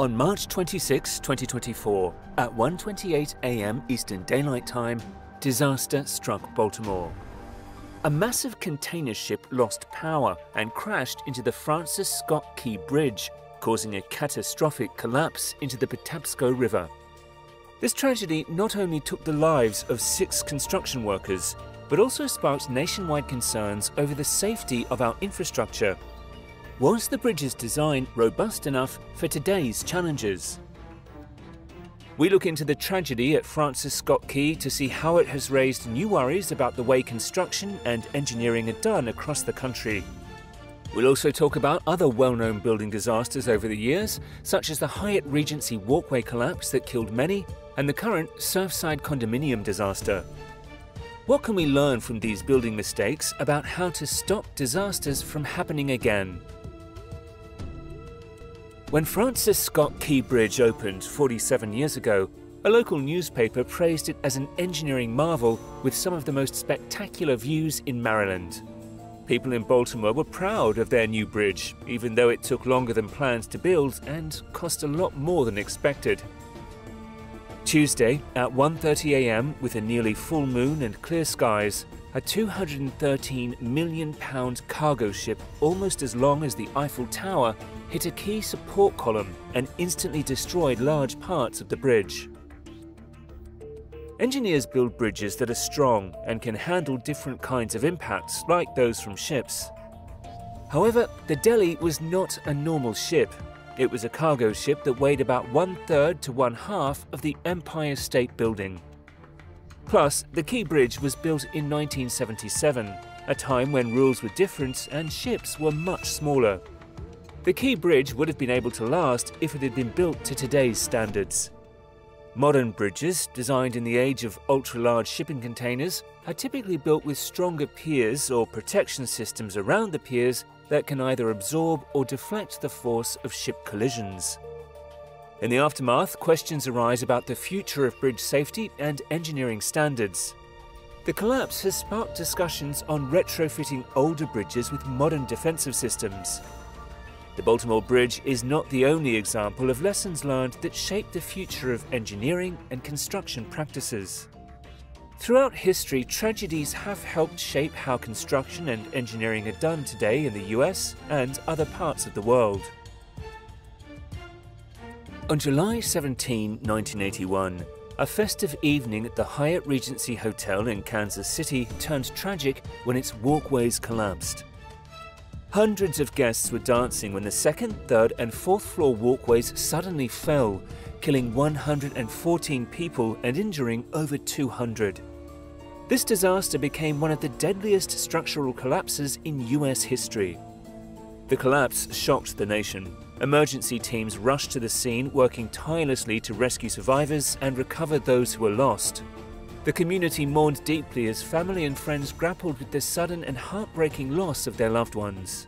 On March 26, 2024, at 1:28 a.m. Eastern Daylight Time, disaster struck Baltimore. A massive container ship lost power and crashed into the Francis Scott Key Bridge, causing a catastrophic collapse into the Patapsco River. This tragedy not only took the lives of six construction workers, but also sparked nationwide concerns over the safety of our infrastructure was the bridge's design robust enough for today's challenges? We look into the tragedy at Francis Scott Key to see how it has raised new worries about the way construction and engineering are done across the country. We'll also talk about other well known building disasters over the years, such as the Hyatt Regency walkway collapse that killed many and the current Surfside condominium disaster. What can we learn from these building mistakes about how to stop disasters from happening again? When Francis Scott Key Bridge opened 47 years ago, a local newspaper praised it as an engineering marvel with some of the most spectacular views in Maryland. People in Baltimore were proud of their new bridge, even though it took longer than planned to build and cost a lot more than expected. Tuesday at 1:30 a.m. with a nearly full moon and clear skies, a 213 million pound cargo ship almost as long as the Eiffel Tower hit a key support column and instantly destroyed large parts of the bridge. Engineers build bridges that are strong and can handle different kinds of impacts, like those from ships. However, the Dali was not a normal ship. It was a cargo ship that weighed about one third to one half of the Empire State Building. Plus, the Key Bridge was built in 1977, a time when rules were different and ships were much smaller. The Key Bridge would have been able to last if it had been built to today's standards. Modern bridges, designed in the age of ultra-large shipping containers, are typically built with stronger piers or protection systems around the piers that can either absorb or deflect the force of ship collisions. In the aftermath, questions arise about the future of bridge safety and engineering standards. The collapse has sparked discussions on retrofitting older bridges with modern defensive systems. The Baltimore Bridge is not the only example of lessons learned that shape the future of engineering and construction practices. Throughout history, tragedies have helped shape how construction and engineering are done today in the US and other parts of the world. On July 17, 1981, a festive evening at the Hyatt Regency Hotel in Kansas City turned tragic when its walkways collapsed. Hundreds of guests were dancing when the second, third, and fourth floor walkways suddenly fell, killing 114 people and injuring over 200. This disaster became one of the deadliest structural collapses in US history. The collapse shocked the nation. Emergency teams rushed to the scene, working tirelessly to rescue survivors and recover those who were lost. The community mourned deeply as family and friends grappled with the sudden and heartbreaking loss of their loved ones.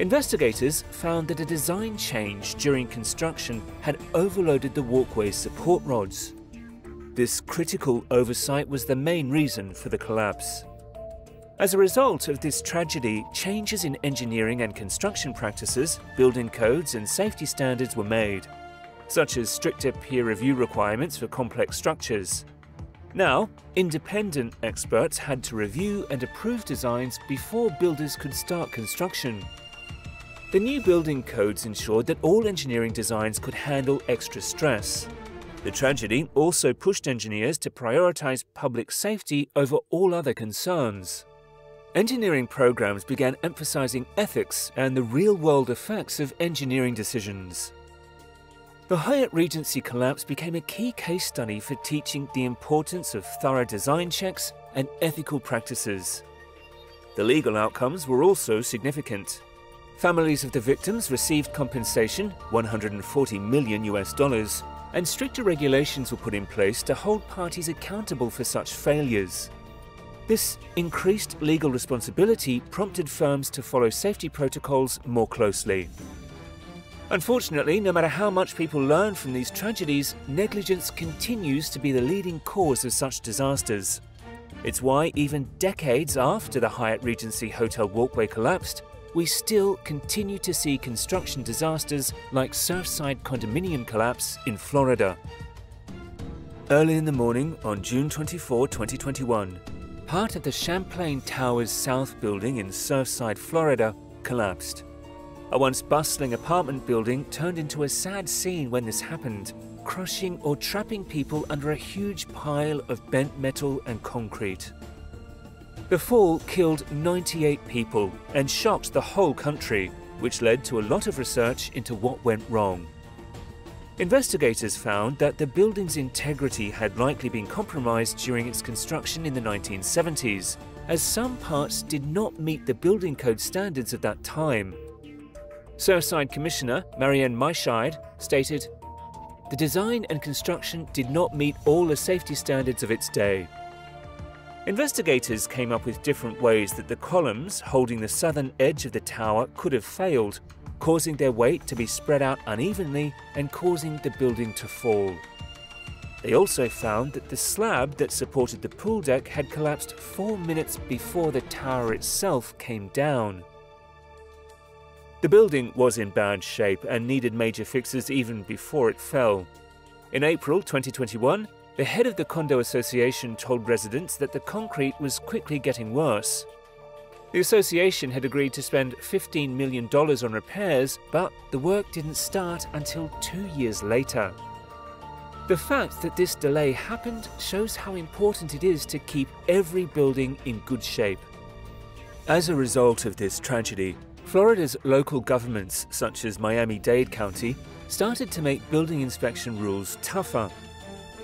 Investigators found that a design change during construction had overloaded the walkway's support rods. This critical oversight was the main reason for the collapse. As a result of this tragedy, changes in engineering and construction practices, building codes, and safety standards were made, such as stricter peer review requirements for complex structures, now, independent experts had to review and approve designs before builders could start construction. The new building codes ensured that all engineering designs could handle extra stress. The tragedy also pushed engineers to prioritize public safety over all other concerns. Engineering programs began emphasizing ethics and the real-world effects of engineering decisions. The Hyatt Regency collapse became a key case study for teaching the importance of thorough design checks and ethical practices. The legal outcomes were also significant. Families of the victims received compensation, 140 million US dollars, and stricter regulations were put in place to hold parties accountable for such failures. This increased legal responsibility prompted firms to follow safety protocols more closely. Unfortunately, no matter how much people learn from these tragedies, negligence continues to be the leading cause of such disasters. It's why, even decades after the Hyatt Regency Hotel walkway collapsed, we still continue to see construction disasters like Surfside condominium collapse in Florida. Early in the morning on June 24, 2021, part of the Champlain Towers South building in Surfside, Florida collapsed. A once bustling apartment building turned into a sad scene when this happened, crushing or trapping people under a huge pile of bent metal and concrete. The fall killed 98 people and shocked the whole country, which led to a lot of research into what went wrong. Investigators found that the building's integrity had likely been compromised during its construction in the 1970s, as some parts did not meet the building code standards of that time. Surfside Commissioner Marianne Maischeid stated, The design and construction did not meet all the safety standards of its day. Investigators came up with different ways that the columns holding the southern edge of the tower could have failed, causing their weight to be spread out unevenly and causing the building to fall. They also found that the slab that supported the pool deck had collapsed four minutes before the tower itself came down. The building was in bad shape and needed major fixes even before it fell. In April 2021, the head of the condo association told residents that the concrete was quickly getting worse. The association had agreed to spend $15 million on repairs, but the work didn't start until two years later. The fact that this delay happened shows how important it is to keep every building in good shape. As a result of this tragedy, Florida's local governments, such as Miami Dade County, started to make building inspection rules tougher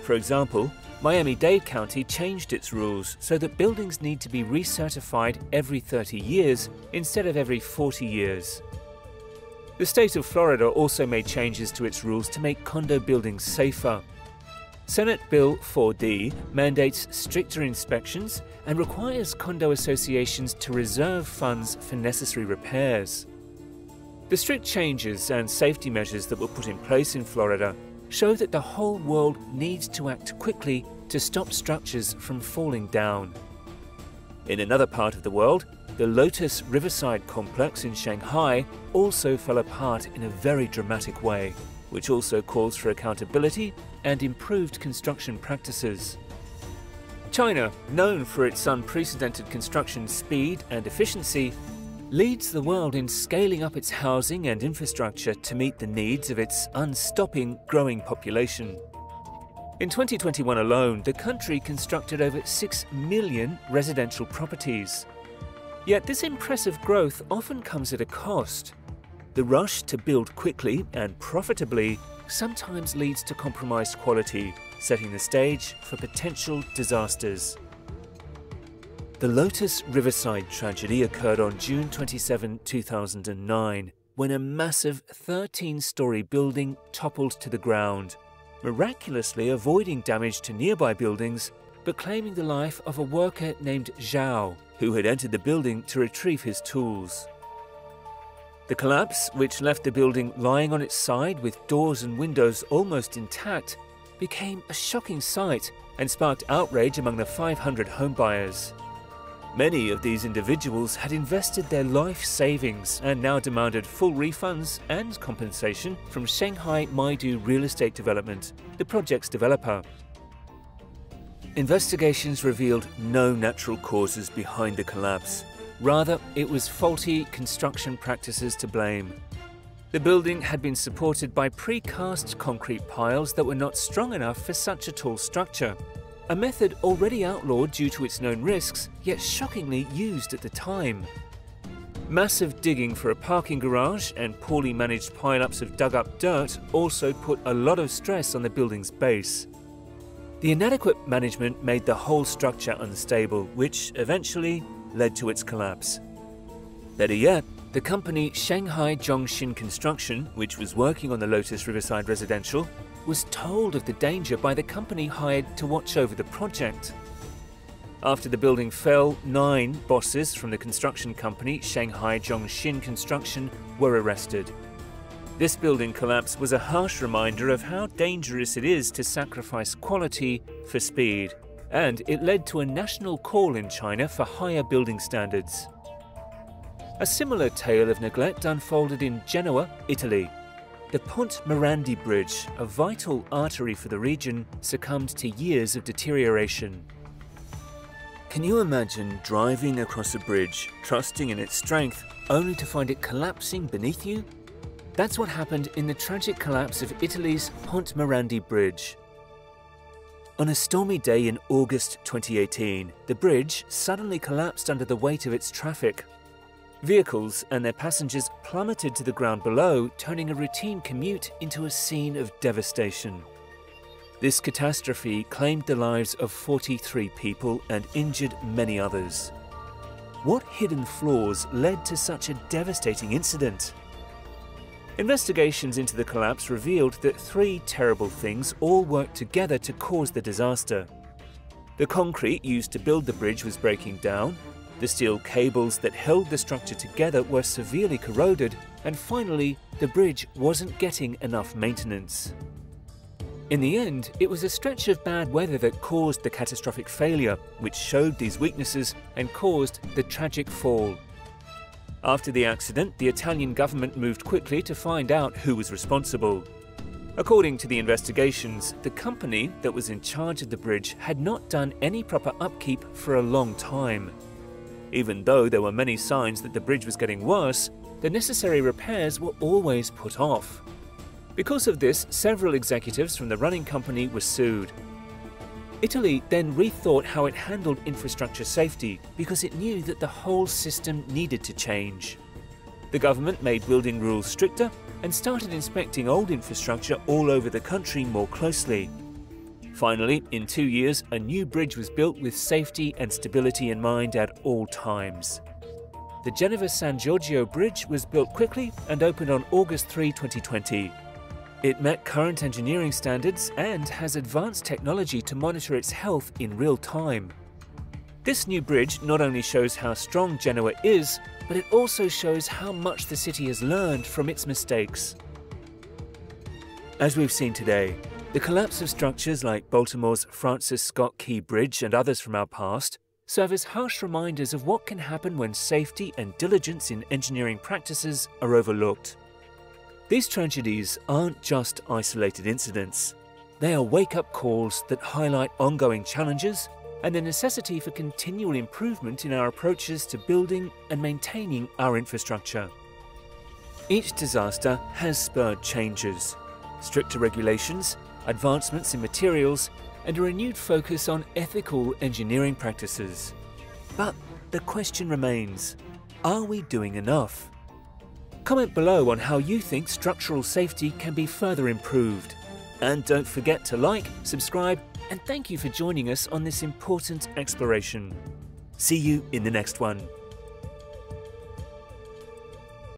for example, Miami Dade County changed its rules so that buildings need to be recertified every 30 years instead of every 40 years. The state of Florida also made changes to its rules to make condo buildings safer. Senate Bill 4D mandates stricter inspections and requires condo associations to reserve funds for necessary repairs. The strict changes and safety measures that were put in place in Florida show that the whole world needs to act quickly to stop structures from falling down. In another part of the world, the Lotus Riverside complex in Shanghai also fell apart in a very dramatic way, which also calls for accountability and improved construction practices. China, known for its unprecedented construction speed and efficiency, leads the world in scaling up its housing and infrastructure to meet the needs of its unstopping growing population. In 2021 alone, the country constructed over 6 million residential properties. Yet this impressive growth often comes at a cost. The rush to build quickly and profitably sometimes leads to compromised quality, setting the stage for potential disasters. The Lotus Riverside tragedy occurred on June 27, 2009, when a massive 13 story building toppled to the ground, miraculously avoiding damage to nearby buildings but claiming the life of a worker named Zhao, who had entered the building to retrieve his tools. The collapse, which left the building lying on its side with doors and windows almost intact, became a shocking sight and sparked outrage among the 500 homebuyers. Many of these individuals had invested their life savings and now demanded full refunds and compensation from Shanghai Meidu Real Estate Development, the project's developer. Investigations revealed no natural causes behind the collapse. Rather, it was faulty construction practices to blame. The building had been supported by precast concrete piles that were not strong enough for such a tall structure a method already outlawed due to its known risks, yet shockingly used at the time. Massive digging for a parking garage and poorly managed pile-ups of dug-up dirt also put a lot of stress on the building's base. The inadequate management made the whole structure unstable, which eventually led to its collapse. Better yet, the company Shanghai Zhongxin Construction, which was working on the Lotus Riverside Residential, was told of the danger by the company hired to watch over the project. After the building fell, nine bosses from the construction company Shanghai Zhongxin Construction were arrested. This building collapse was a harsh reminder of how dangerous it is to sacrifice quality for speed, and it led to a national call in China for higher building standards. A similar tale of neglect unfolded in Genoa, Italy. The Ponte Morandi Bridge, a vital artery for the region, succumbed to years of deterioration. Can you imagine driving across a bridge, trusting in its strength, only to find it collapsing beneath you? That's what happened in the tragic collapse of Italy's Ponte Morandi Bridge. On a stormy day in August 2018, the bridge suddenly collapsed under the weight of its traffic. Vehicles and their passengers plummeted to the ground below, turning a routine commute into a scene of devastation. This catastrophe claimed the lives of 43 people and injured many others. What hidden flaws led to such a devastating incident? Investigations into the collapse revealed that three terrible things all worked together to cause the disaster. The concrete used to build the bridge was breaking down, the steel cables that held the structure together were severely corroded, and finally, the bridge wasn't getting enough maintenance. In the end, it was a stretch of bad weather that caused the catastrophic failure, which showed these weaknesses and caused the tragic fall. After the accident, the Italian government moved quickly to find out who was responsible. According to the investigations, the company that was in charge of the bridge had not done any proper upkeep for a long time. Even though there were many signs that the bridge was getting worse, the necessary repairs were always put off. Because of this, several executives from the running company were sued. Italy then rethought how it handled infrastructure safety because it knew that the whole system needed to change. The government made building rules stricter and started inspecting old infrastructure all over the country more closely. Finally, in two years, a new bridge was built with safety and stability in mind at all times. The Genova San Giorgio Bridge was built quickly and opened on August 3, 2020. It met current engineering standards and has advanced technology to monitor its health in real time. This new bridge not only shows how strong Genoa is, but it also shows how much the city has learned from its mistakes. As we've seen today, the collapse of structures like Baltimore's Francis Scott Key Bridge and others from our past serve as harsh reminders of what can happen when safety and diligence in engineering practices are overlooked. These tragedies aren't just isolated incidents. They are wake-up calls that highlight ongoing challenges and the necessity for continual improvement in our approaches to building and maintaining our infrastructure. Each disaster has spurred changes, stricter regulations, advancements in materials, and a renewed focus on ethical engineering practices. But the question remains, are we doing enough? Comment below on how you think structural safety can be further improved. And don't forget to like, subscribe, and thank you for joining us on this important exploration. See you in the next one.